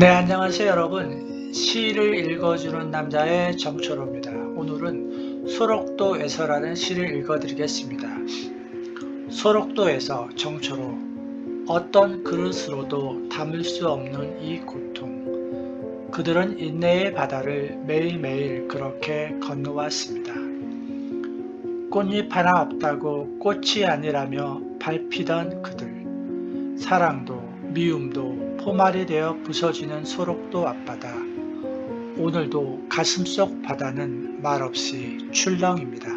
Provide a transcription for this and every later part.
네 안녕하세요 여러분. 시를 읽어주는 남자의 정초로입니다. 오늘은 소록도에서라는 시를 읽어드리겠습니다. 소록도에서 정초로 어떤 그릇으로도 담을 수 없는 이 고통. 그들은 인내의 바다를 매일매일 그렇게 건너왔습니다. 꽃잎 하나 없다고 꽃이 아니라며 밟히던 그들. 사랑도 미움도 포말이 되어 부서지는 소록도 앞바다 오늘도 가슴 속 바다는 말없이 출렁입니다.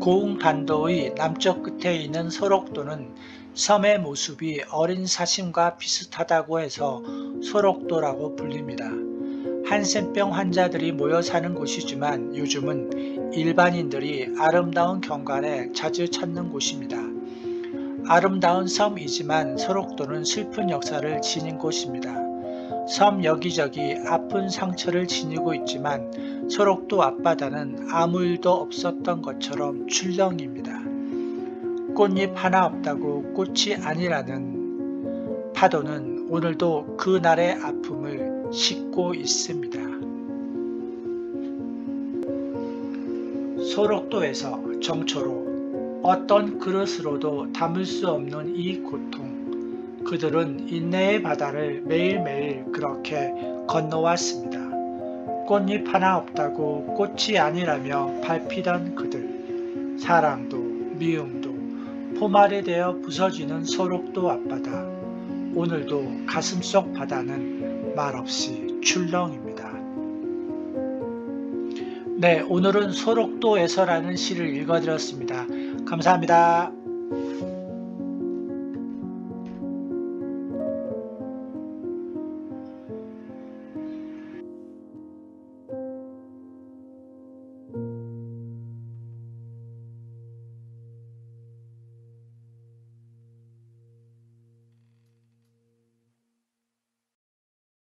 고흥 반도의 남쪽 끝에 있는 소록도는 섬의 모습이 어린 사심과 비슷하다고 해서 소록도라고 불립니다. 한센병 환자들이 모여 사는 곳이지만 요즘은 일반인들이 아름다운 경관에 자주 찾는 곳입니다. 아름다운 섬이지만 소록도는 슬픈 역사를 지닌 곳입니다. 섬 여기저기 아픈 상처를 지니고 있지만 소록도 앞바다는 아무 일도 없었던 것처럼 출렁입니다. 꽃잎 하나 없다고 꽃이 아니라는 파도는 오늘도 그날의 아픔을 싣고 있습니다. 소록도에서 정초로 어떤 그릇으로도 담을 수 없는 이 고통. 그들은 인내의 바다를 매일매일 그렇게 건너왔습니다. 꽃잎 하나 없다고 꽃이 아니라며 밟히던 그들. 사랑도 미움도 포말이 되어 부서지는 소록도 앞바다. 오늘도 가슴속 바다는 말없이 출렁입니다. 네, 오늘은 소록도에서라는 시를 읽어드렸습니다. 감사합니다.